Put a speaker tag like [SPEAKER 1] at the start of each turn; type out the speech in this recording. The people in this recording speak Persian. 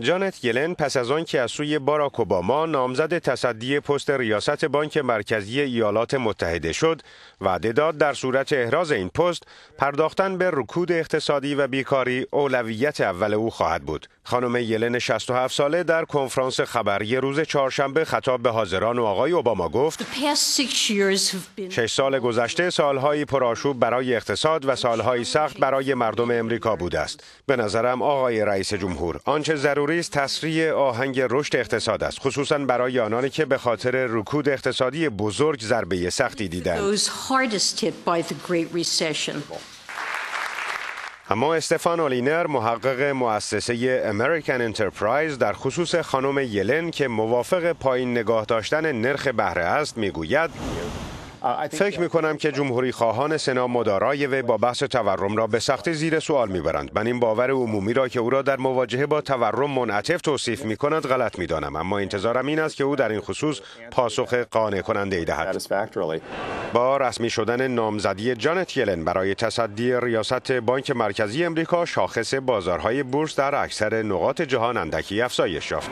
[SPEAKER 1] جانت یلن پس از آن که از سوی باراک اوباما نامزد تصدی پست ریاست بانک مرکزی ایالات متحده شد وعده داد در صورت احراز این پست پرداختن به رکود اقتصادی و بیکاری اولویت اول او خواهد بود. خانم یلن 67 ساله در کنفرانس خبری روز چهارشنبه خطاب به حاضران و آقای اوباما گفت شش سال گذشته سالهایی پرآشوب برای اقتصاد و سالهایی سخت برای مردم امریکا بوده است. به نظرم آقای رئیس جمهور آنچه ضروری است تسریع آهنگ رشد اقتصاد است خصوصا برای آنانی که به خاطر رکود اقتصادی بزرگ ضربه سختی دیدند. اما استفان اولینر محقق مؤسسه امریکن انترپرایز در خصوص خانم یلن که موافق پایین نگاه داشتن نرخ بهره است می‌گوید فکر می کنم که جمهوری خواهان سنا مدارای و با بحث تورم را به سختی زیر سوال می برند. من این باور عمومی را که او را در مواجهه با تورم منعطف توصیف می کند غلط می دانم. اما انتظارم این است که او در این خصوص پاسخ قانع کننده ای دهد. با رسمی شدن نامزدی جانت یلن برای تصدی ریاست بانک مرکزی امریکا شاخص بازارهای بورس در اکثر نقاط جهان اندکی افزایش یافت.